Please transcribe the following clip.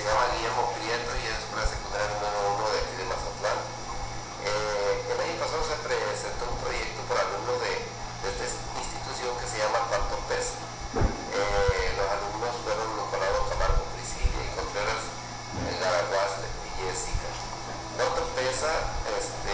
se llama Guillermo Prieto y es escuela secundaria número uno de aquí de Mazatlán. Eh, el año pasado se presentó un proyecto por alumnos de, de esta institución que se llama Cuarto Pes. Eh, los alumnos fueron Nicolás Camargo Priscilla y Contreras eh, Garaguas y Jessica. Cuarto Pesa este,